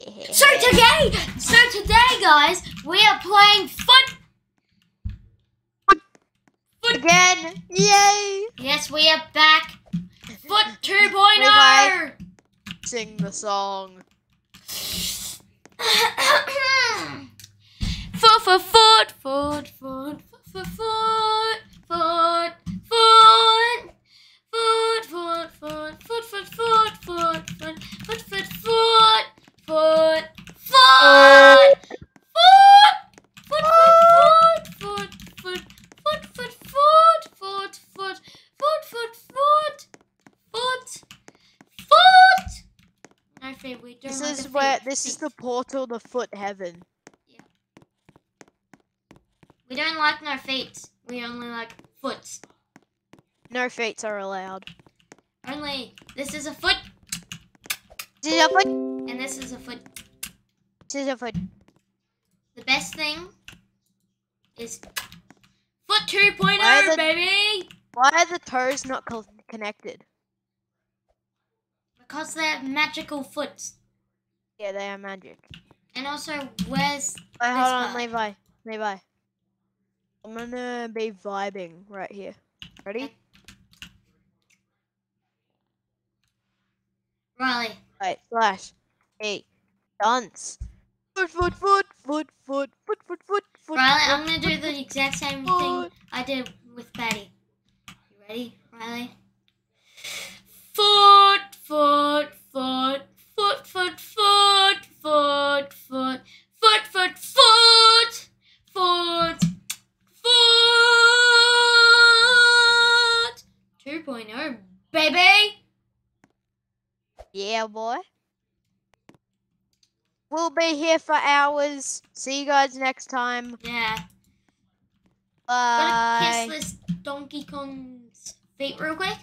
So today, so today, guys, we are playing foot. Foot again! Yay! Yes, we are back. Foot oh. 2.0. Revive. Sing the song. foot, foot, foot, feet. We don't This like is the where feet. this is the portal to foot heaven. We don't like no feet. We only like foot. No feet are allowed. Only this is a foot This is a foot. and this is a foot. This is a foot. The best thing is foot 2.0, Why the- baby. Why are the toes not connected? Because they're magical foot. Yeah, they are magic. And also, where's Wait, hold on, part. Levi. Levi. I'm gonna be vibing right here. Ready? Riley? Right, slash. Eight. dance. Foot, foot, foot, foot, foot, foot, foot, foot, foot. Riley, foot, I'm gonna do the exact same thing. I did with Betty. You ready, Riley? 2.0, baby. Yeah, boy. We'll be here for hours. See you guys next time. Yeah. Gotta Bye. kiss this Donkey Kong's feet real quick.